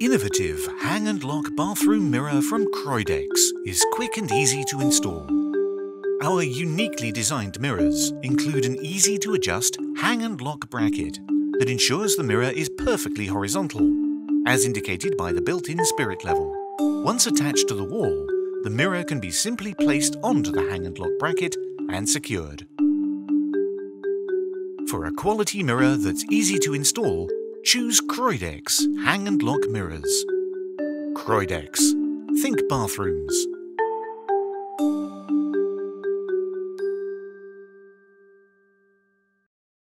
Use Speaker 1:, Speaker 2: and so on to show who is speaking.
Speaker 1: innovative hang and lock bathroom mirror from Croydex is quick and easy to install. Our uniquely designed mirrors include an easy to adjust hang and lock bracket that ensures the mirror is perfectly horizontal, as indicated by the built-in spirit level. Once attached to the wall, the mirror can be simply placed onto the hang and lock bracket and secured. For a quality mirror that's easy to install, choose Croydex Hang and Lock Mirrors. Croydex. Think bathrooms.